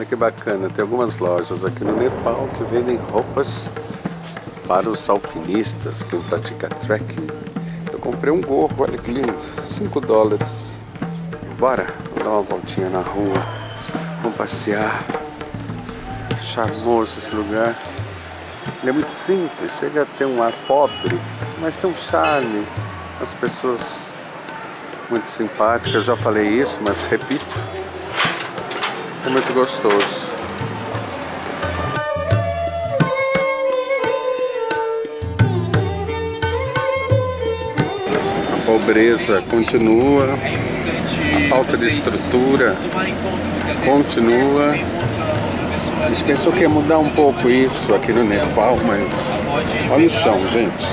que bacana, tem algumas lojas aqui no Nepal que vendem roupas para os alpinistas, quem pratica trekking. Eu comprei um gorro, olha que lindo, 5 dólares. Bora, dar uma voltinha na rua, vamos passear. Charmoso esse lugar. Ele é muito simples, chega a ter um ar pobre, mas tem um charme. As pessoas muito simpáticas, já falei isso, mas repito, é muito gostoso. A pobreza continua, a falta de estrutura continua. A gente pensou que ia mudar um pouco isso aqui no Nepal, mas olha o chão, gente.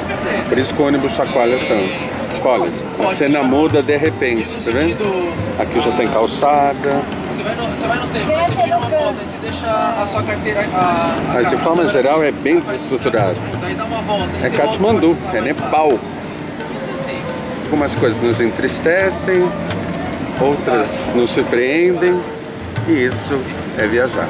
Por isso que o ônibus chacoalha tanto. Olha, a cena muda de repente, tá vendo? Aqui já tem calçada. Você vai no, você vai no tempo, você tira uma foto, aí você deixa a sua carteira. A, a Mas de forma geral é bem desestruturado. Daí dá uma volta. É Katmandu, volta, é Nepal. Assim. Algumas coisas nos entristecem, outras nos surpreendem, e isso é viajar.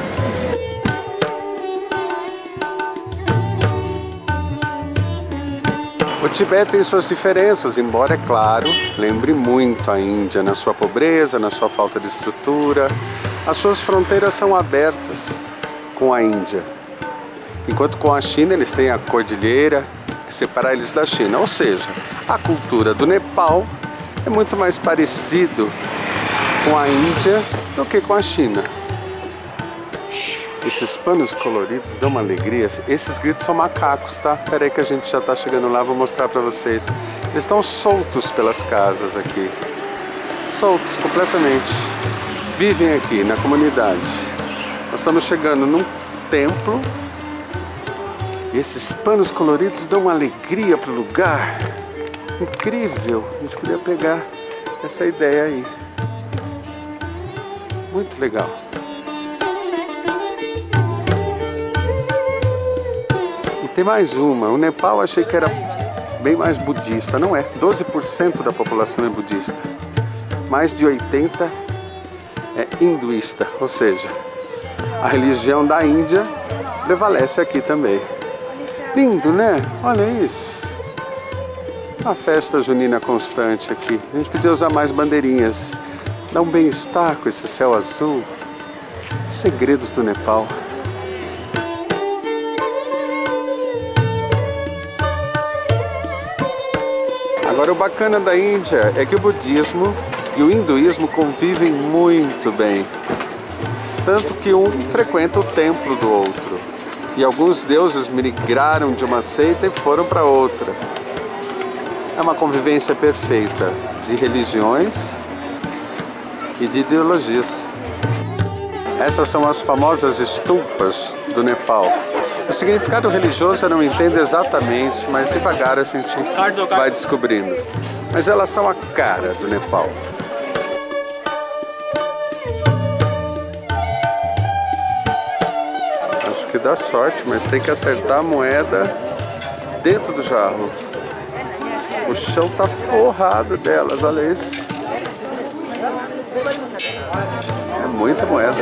O Tibete tem suas diferenças, embora, é claro, lembre muito a Índia na sua pobreza, na sua falta de estrutura. As suas fronteiras são abertas com a Índia, enquanto com a China eles têm a cordilheira que separa eles da China. Ou seja, a cultura do Nepal é muito mais parecido com a Índia do que com a China. Esses panos coloridos dão uma alegria. Esses gritos são macacos, tá? Pera aí que a gente já tá chegando lá, vou mostrar pra vocês. Eles estão soltos pelas casas aqui. Soltos completamente. Vivem aqui na comunidade. Nós estamos chegando num templo. E esses panos coloridos dão uma alegria pro lugar. Incrível. A gente podia pegar essa ideia aí. Muito legal. Tem mais uma. O Nepal achei que era bem mais budista. Não é. 12% da população é budista. Mais de 80% é hinduísta. Ou seja, a religião da Índia prevalece aqui também. Lindo, né? Olha isso. Uma festa junina constante aqui. A gente podia usar mais bandeirinhas. Dá um bem-estar com esse céu azul. Segredos do Nepal. Agora, o bacana da Índia é que o budismo e o hinduísmo convivem muito bem. Tanto que um frequenta o templo do outro. E alguns deuses migraram de uma seita e foram para outra. É uma convivência perfeita de religiões e de ideologias. Essas são as famosas estupas do Nepal. O significado religioso eu não entendo exatamente, mas devagar a gente vai descobrindo. Mas elas são a cara do Nepal. Acho que dá sorte, mas tem que acertar a moeda dentro do jarro. O chão tá forrado delas, olha isso. É muita moeda.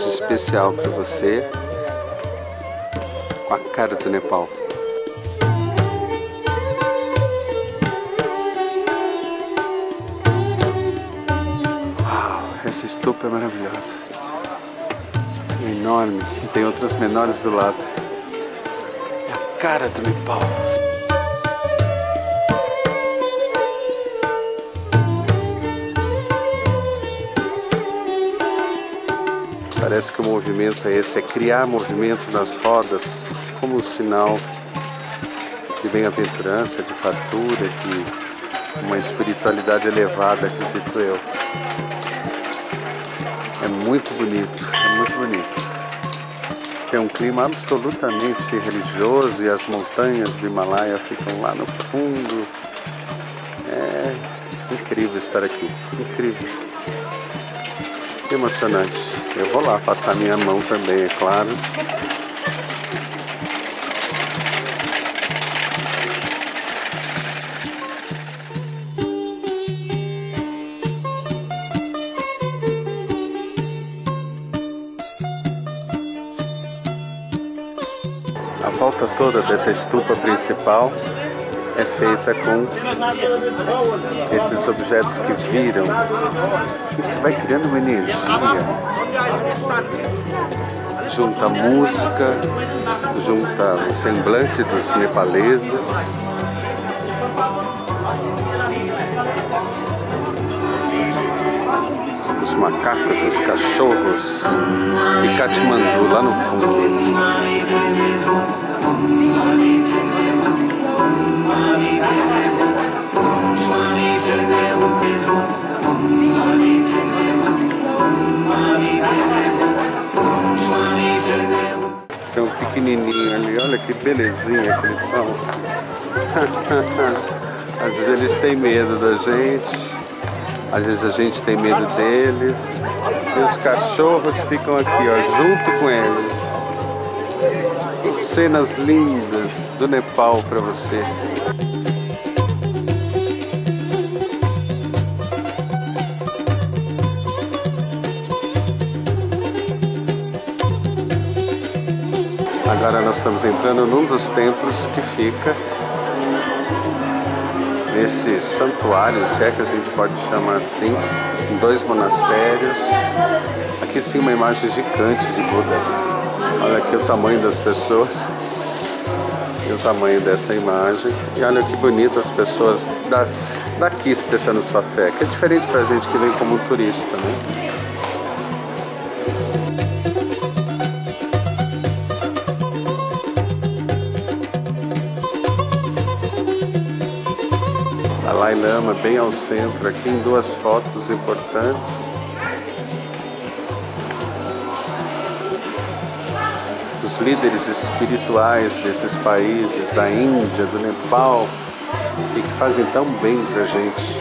Imagem especial para você com a cara do Nepal. Uau, essa estupa é maravilhosa. É enorme e tem outras menores do lado. É a cara do Nepal. Parece que o movimento é esse, é criar movimento nas rodas como um sinal de bem-aventurança, de fartura, de uma espiritualidade elevada, acredito eu. É muito bonito, é muito bonito. Tem um clima absolutamente religioso e as montanhas do Himalaia ficam lá no fundo. É incrível estar aqui, incrível emocionante. Eu vou lá passar minha mão também, é claro. A volta toda dessa estupa principal é feita com esses objetos que viram. Isso vai criando uma energia. Junta a música, junta o semblante dos nepaleses. Os macacos, os cachorros e Katmandu lá no fundo. Pequenininho ali, olha que belezinha que eles são. Às vezes eles têm medo da gente, às vezes a gente tem medo deles. E os cachorros ficam aqui, ó, junto com eles. Cenas lindas do Nepal para você. Nós estamos entrando num dos templos que fica nesse santuário, se é que a gente pode chamar assim, em dois monastérios. Aqui sim uma imagem gigante de Buda. Olha aqui o tamanho das pessoas e o tamanho dessa imagem. E olha que bonito as pessoas daqui expressando sua fé, que é diferente pra gente que vem como turista, né? Dalai Lama bem ao centro aqui em duas fotos importantes. Os líderes espirituais desses países, da Índia, do Nepal, e que fazem tão bem pra gente.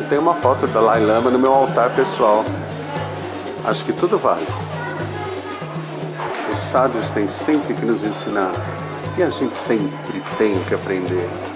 Eu tenho uma foto do Dalai Lama no meu altar pessoal. Acho que tudo vale. Os sábios têm sempre que nos ensinar e a gente sempre tem que aprender.